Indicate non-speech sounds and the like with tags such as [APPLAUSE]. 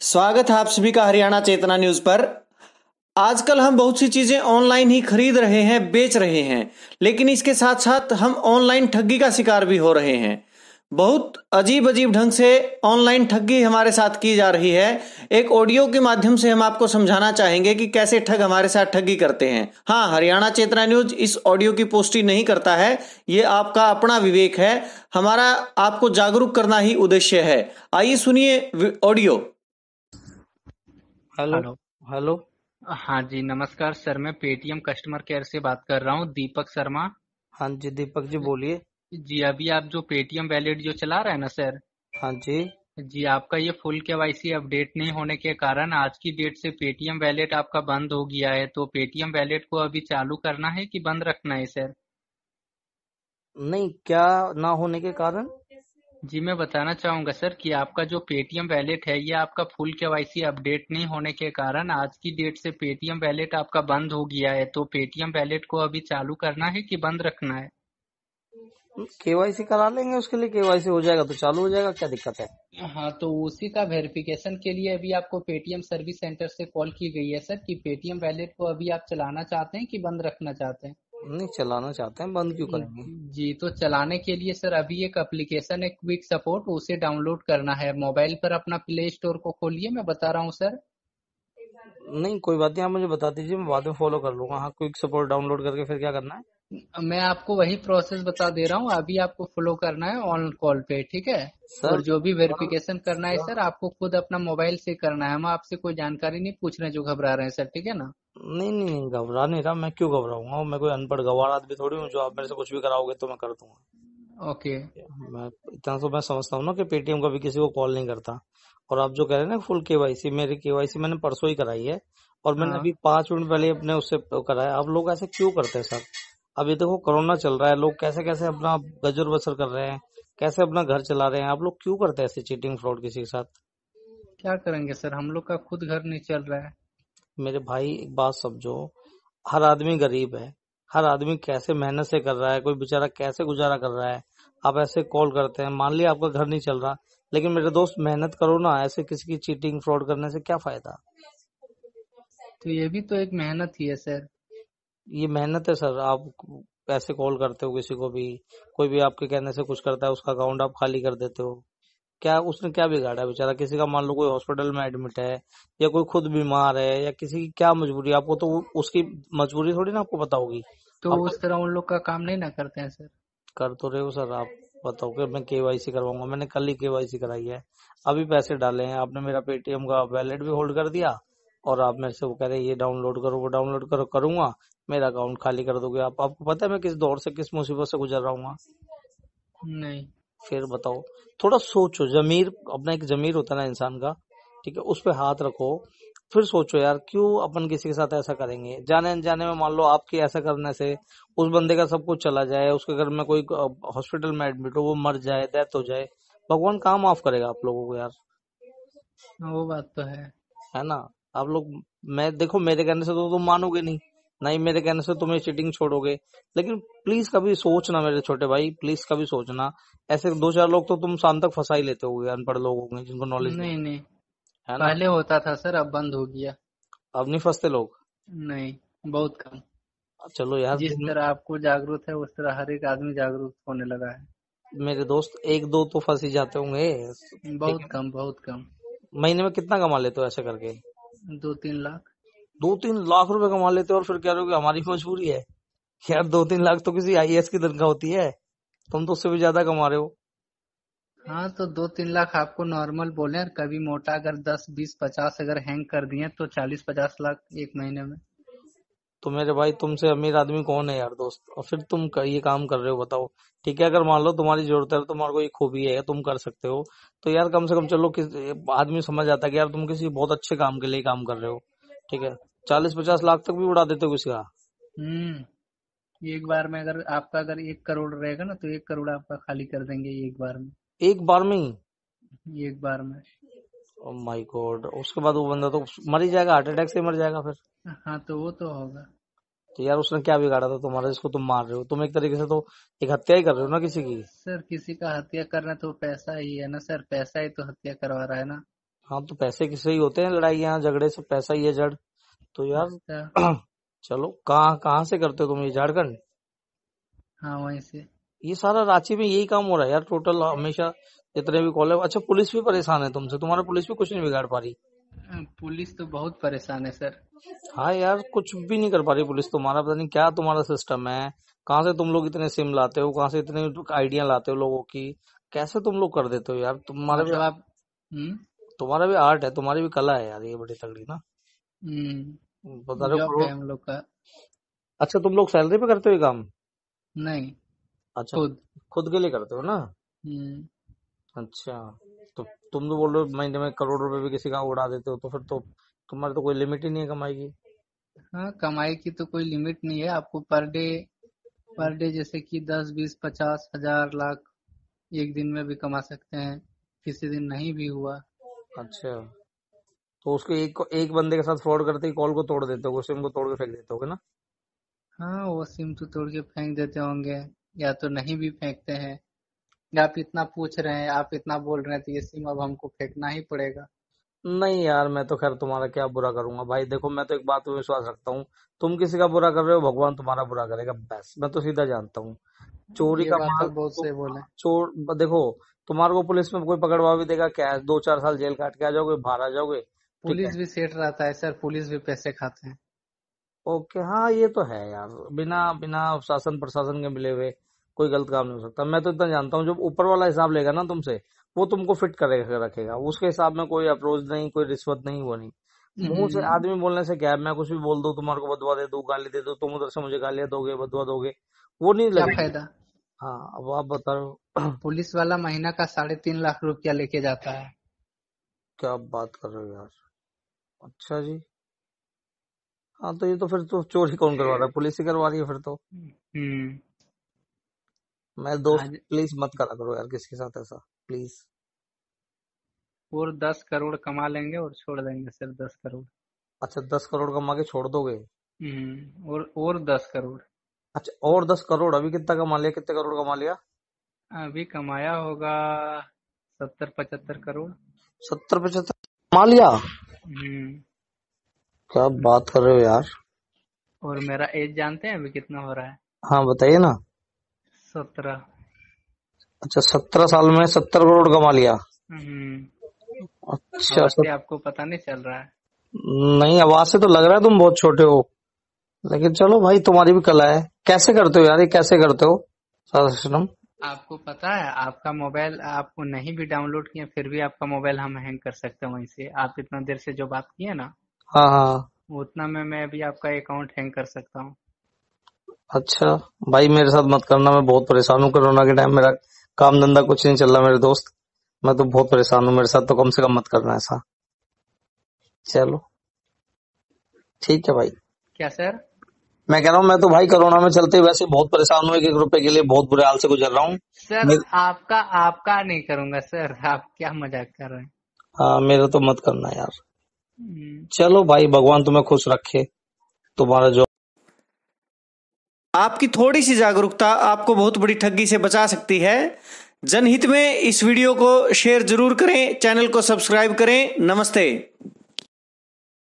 स्वागत है आप सभी का हरियाणा चेतना न्यूज़ पर। आजकल हम बहुत सी चीज़ें ऑनलाइन ही खरीद रहे हैं, बेच रहे हैं, लेकिन इसके साथ साथ हम ऑनलाइन ठगी का शिकार भी हो रहे हैं। बहुत अजीब अजीब ढंग से ऑनलाइन ठगी हमारे साथ की जा रही है। एक ऑडियो के माध्यम से हम आपको समझाना चाहेंगे कि कैसे ठग हमारे साथ ठगी करते हैं। हाँ हरियाणा चेतना न्यूज़ इस ऑडियो की पुष्टि नहीं करता है। ये आपका अपना विवेक है। हमारा आपको जागरूक करना ही उद्देश्य है। आइए सुनिए ऑडियो। हेलो। हेलो। हेलो। हाँ जी नमस्कार सर मैं पेटीएम कस्टमर केयर से बात कर रहा हूँ दीपक शर्मा। हाँ जी दीपक जी बोलिए। जी अभी आप जो पेटीएम वैलेट जो चला रहे हैं ना सर? हाँ जी। जी आपका ये फुल केवाईसी अपडेट नहीं होने के कारण आज की डेट से पेटीएम वैलेट आपका बंद हो गया है तो पेटीएम वैलेट को अभी चालू करना है कि बंद रखना है सर? नहीं क्या ना होने के कारण? जी मैं बताना चाहूँगा सर कि आपका जो पेटीएम वैलेट है ये आपका फुल केवाईसी अपडेट नहीं होने के कारण आज की डेट से पेटीएम वैलेट आपका बंद हो गया है। तो पेटीएम वैलेट को अभी चालू करना है कि बंद रखना है? केवाईसी करा लेंगे उसके लिए केवाईसी हो जाएगा तो चालू हो जाएगा क्या दिक्कत है? हाँ तो उसी का वेरिफिकेशन के लिए अभी आपको पेटीएम सर्विस सेंटर से कॉल की गई है सर कि पेटीएम वैलेट को अभी आप चलाना चाहते हैं कि बंद रखना चाहते हैं? नहीं चलाना चाहते हैं बंद क्यों करेंगे? जी तो चलाने के लिए सर अभी एक एप्लीकेशन है क्विक सपोर्ट उसे डाउनलोड करना है। मोबाइल पर अपना प्ले स्टोर को खोलिए मैं बता रहा हूँ सर। नहीं कोई बात नहीं आप मुझे बता दीजिए मैं बाद में फॉलो कर लूँगा। हाँ क्विक सपोर्ट डाउनलोड करके फिर क्या करना है? मैं आपको वही प्रोसेस बता दे रहा हूँ अभी आपको फॉलो करना है ऑन कॉल पे ठीक है? सर और जो भी वेरिफिकेशन करना है सर आपको खुद अपना मोबाइल से करना है। हम आपसे कोई जानकारी नहीं पूछ रहे जो घबरा रहे हैं सर ठीक है ना? नहीं नहीं नहीं घबरा नहीं रहा। मैं क्यों घबराऊँगा? मैं कोई अनपढ़ गवार आदमी थोड़ी हूँ जो आप मेरे से कुछ भी कराओगे तो मैं कर दूँगा। ओके। मैं इतना तो मैं समझता हूँ ना कि पेटीएम कभी किसी को कॉल नहीं करता। और आप जो कह रहे हैं ना फुल केवाईसी मेरी केवाईसी मैंने परसों ही कराई है। और मैंने हाँ। अभी पाँच मिनट पहले अपने उससे कराया। आप लोग ऐसे क्यों करते हैं सर? अभी देखो कोरोना चल रहा है। लोग कैसे कैसे अपना गजर बसर कर रहे हैं? कैसे अपना घर चला रहे हैं? आप लोग क्यों करते हैं ऐसे चीटिंग फ्रॉड किसी के साथ? क्या करेंगे सर? हम लोग का खुद घर नहीं चल रहा है। मेरे भाई एक बात समझो। हर आदमी गरीब है। हर आदमी कैसे मेहनत से कर रहा है? कोई बेचारा कैसे गुजारा कर रहा है? आप ऐसे कॉल करते हैं। मान लिया आपका घर नहीं चल रहा लेकिन मेरे दोस्त मेहनत करो ना। ऐसे किसी की चीटिंग फ्रॉड करने से क्या फ़ायदा? तो ये भी तो एक मेहनत ही है सर। ये मेहनत है सर। आप ऐसे कॉल करते हो किसी को भी। कोई भी आपके कहने से कुछ करता है उसका अकाउंट आप खाली कर देते हो। क्या उसने क्या बिगाड़ा है बेचारा? किसी का मान लो कोई हॉस्पिटल में एडमिट है या कोई खुद बीमार है या किसी की क्या मजबूरी है? आपको तो उसकी मजबूरी थोड़ी ना आपको पता होगी। तो उस तरह उन लोग का काम नहीं ना करते हैं सर? कर तो रहे हो सर। आप बताओ कि मैं केवाईसी करवाऊँगा। मैंने कल ही केवाईसी कराई है। अभी पैसे डाले हैं। आपने मेरा पेटीएम का वैलेट भी होल्ड कर दिया और आप मेरे से वो कह रहे हैं ये डाउनलोड करो वो डाउनलोड करो करूँगा। मेरा अकाउंट खाली कर दोगे आप। आपको पता है मैं किस दौर से किस मुसीबत से गुजर रहा हूँ? नहीं। फिर बताओ। थोड़ा सोचो जमीर अपना एक जमीर होता है ना इंसान का ठीक है उस पर हाथ रखो। फिर सोचो यार क्यों अपन किसी के साथ ऐसा करेंगे? जाने अनजाने में मान लो आपके ऐसा करने से उस बंदे का सब कुछ चला जाए उसके घर में कोई हॉस्पिटल में एडमिट हो वो मर जाए डेथ हो जाए भगवान कहाँ माफ़ करेगा आप लोगों को यार। वो बात तो है। है ना? आप लोग मैं देखो मेरे कहने से तो तुम मानोगे नहीं। नहीं मेरे कहने से तुम्हें चीटिंग छोड़ोगे। लेकिन प्लीज़ कभी सोचना मेरे छोटे भाई प्लीज़ कभी सोचना। ऐसे दो चार लोग तो तुम शाम तक फंसा ही लेते होगे अनपढ़ लोग होंगे जिनको नॉलेज नहीं नहीं। नहीं। है ना? पहले होता था सर अब बंद हो गया। अब नहीं फंसते लोग? नहीं बहुत कम। चलो यार जिस तरह आपको जागरूक है उस तरह हर एक आदमी जागरूक होने लगा है। मेरे दोस्त एक दो तो फंस ही जाते होंगे। बहुत कम बहुत कम। महीने में कितना कमा लेते हो ऐसे करके? दो तीन लाख। दो तीन लाख रुपए कमा लेते हो और फिर कह रहे हो कि हमारी मजबूरी है। यार दो तीन लाख तो किसी आईएएस की तनख्वाह होती है। तुम तो उससे भी ज़्यादा कमा रहे हो। हाँ तो दो तीन लाख आपको नॉर्मल बोले और कभी मोटा अगर दस बीस पचास अगर हैंग कर दिए तो चालीस पचास लाख एक महीने में। तो मेरे भाई तुमसे अमीर आदमी कौन है यार दोस्त? और फिर तुम ये काम कर रहे हो बताओ। ठीक है अगर मान लो तुम्हारी ज़रूरत है तुम्हारे को ये खूबी है तुम कर सकते हो। तो यार कम से कम चलो किस आदमी समझ आता है कि यार तुम किसी बहुत अच्छे काम के लिए काम कर रहे हो। ठीक है। चालीस पचास लाख तक भी उड़ा देते हो किसी का? हम्म। एक बार में अगर आपका अगर एक करोड़ रहेगा ना तो एक करोड़ आपका खाली कर देंगे एक बार में। एक बार में ही? एक बार में। माय गॉड उसके बाद वो बंदा तो मर ही जाएगा हार्ट अटैक से मर जाएगा फिर। हाँ तो वो तो होगा। तो यार उसने क्या बिगाड़ा था तुम्हारा जिसको तुम मार रहे हो? तुम एक तरीके से तो एक हत्या ही कर रहे हो ना किसी की? सर किसी का हत्या करना तो पैसा ही है ना सर पैसा ही तो हत्या करवा रहा है ना। हाँ तो पैसे किससे ही होते हैं लड़ाइयाँ झगड़े से पैसा ही है जड़। तो यार अच्छा। [CLEARS THROAT] चलो कहाँ कहाँ से करते हो तुम ये झारखंड? हाँ वहीं से। ये सारा रांची में यही काम हो रहा है यार टोटल हमेशा जितने भी कॉलेज अच्छा पुलिस भी परेशान है तुमसे तुम्हारा पुलिस भी कुछ नहीं बिगाड़ पा रही। पुलिस तो बहुत परेशान है सर। हाँ यार कुछ भी नहीं कर पा रही पुलिस तुम्हारा पता नहीं क्या तुम्हारा सिस्टम है। कहाँ से तुम लोग इतने सिम लाते हो कहाँ से इतने आइडिया लाते हो लोगों की? कैसे तुम लोग कर देते हो यार? तुम्हारे मतलब आप हम्म? तुम्हारा भी आर्ट है तुम्हारी भी कला है यार ये बड़ी तगड़ी ना। हम्म। बता रहे हम लोग का। अच्छा तुम लोग सैलरी पे करते हो ये काम? नहीं। अच्छा खुद। खुद के लिए करते हो ना? हम्म। अच्छा तो तुम तो बोल रहे हो महीने में करोड़ रुपए भी किसी का उड़ा देते हो तो फिर तो तुम्हारे तो कोई लिमिट ही नहीं है कमाई की। हाँ कमाई की तो कोई लिमिट नहीं है। आपको पर डे पर डे जैसे कि दस बीस पचास हज़ार लाख एक दिन में भी कमा सकते हैं। किसी दिन नहीं भी हुआ। अच्छा। तो उसको एक को एक बंदे के साथ फ्रॉड करते ही कॉल को तोड़ देते हो सिम को तोड़ के फेंक देते हो ना? हाँ वो सिम तो तोड़ के फेंक देते होंगे या तो नहीं भी फेंकते हैं। आप इतना पूछ रहे हैं आप इतना बोल रहे हैं तो ये सिम अब हमको फेंकना ही पड़ेगा। नहीं यार मैं तो खैर तुम्हारा क्या बुरा करूँगा? भाई देखो मैं तो एक बात पे विश्वास रखता हूँ। तुम किसी का बुरा कर रहे हो भगवान तुम्हारा बुरा करेगा बस। मैं तो सीधा जानता हूँ। चोरी का बात माल तो बहुत सही बोले। चोर देखो तुम्हारे को पुलिस में कोई पकड़वा भी देगा क्या दो चार साल जेल काट के आ जाओगे बाहर आ जाओगे? पुलिस भी सेठ रहता है सर पुलिस भी पैसे खाते हैं। ओके हाँ ये तो है यार। बिना बिना शासन प्रशासन के मिले हुए कोई गलत काम नहीं हो सकता। मैं तो इतना जानता हूँ जब ऊपर वाला हिसाब लेगा ना तुमसे वो तुमको फिट करेगा रखेगा। उसके हिसाब में कोई अप्रोच नहीं कोई रिश्वत नहीं वो नहीं। मुँह से हम्म, आदमी बोलने से क्या है? मैं कुछ भी बोल दूँ तुम्हारे को बदवा दे दूँ गाली दे दूँ तुम उधर से मुझे गालियाँ दोगे बदवा दोगे वो नहीं लगेगी। फ़ायदा? हाँ अब आप बताओ। पुलिस वाला महीना का साढ़े तीन लाख रुपया लेके जाता है। क्या आप बात कर रहे हो यार। अच्छा जी। हाँ तो ये तो फिर तो चोरी कौन करवा रहा है? पुलिस ही करवा रही है फिर तो। हम्म। मैं दोस्त प्लीज़ मत करा करो यार किसी के साथ ऐसा। प्लीज़ और दस करोड़ कमा लेंगे और छोड़ देंगे सिर्फ़ दस करोड़। अच्छा दस करोड़ कमा के छोड़ दोगे? हम्म और और दस करोड़। अच्छा और दस करोड़ अभी कितना कमा लिया कितने करोड़ कमा लिया? अभी कमाया होगा सत्तर पचहत्तर करोड़। सत्तर पचहत्तर कमा लिया? हम्म। क्या बात कर रहे हो यार। और मेरा एज जानते हैं अभी कितना हो रहा है? हाँ बताइए ना। सत्रह। अच्छा सत्रह साल में सत्तर करोड़ कमा लिया। हम्म। अच्छा सत... आपको पता नहीं चल रहा है। नहीं आवाज़ से तो लग रहा है तुम बहुत छोटे हो। लेकिन चलो भाई तुम्हारी भी कला है। कैसे करते हो यार? ये कैसे करते हो? सारा सिस्टम आपको पता है आपका मोबाइल आपको नहीं भी डाउनलोड किए फिर भी आपका मोबाइल हम हैंग कर सकते हैं वहीं से। आप इतना देर से जो बात किए ना हाँ हाँ। उतना में मैं भी आपका अकाउंट हैंग कर सकता हूँ। अच्छा भाई मेरे साथ मत करना मैं बहुत परेशान हूँ कोरोना के टाइम मेरा काम धंधा कुछ नहीं चल रहा मेरे दोस्त। मैं तो बहुत परेशान हूँ मेरे साथ तो कम से कम मत करना ऐसा। चलो। ठीक है भाई। क्या सर मैं कह रहा हूँ मैं तो भाई कोरोना में चलते वैसे बहुत परेशान हूँ एक एक रुपए के लिए बहुत बुरे हाल से गुजर रहा हूँ। सर मेरे- आपका आपका नहीं करूँगा सर। आप क्या मज़ाक कर रहे हैं? हाँ मेरा तो मत करना यार। हम्म, चलो भाई भगवान तुम्हें खुश रखे। तुम्हारा जो आपकी थोड़ी सी जागरूकता आपको बहुत बड़ी ठगी से बचा सकती है। जनहित में इस वीडियो को शेयर ज़रूर करें चैनल को सब्सक्राइब करें। नमस्ते।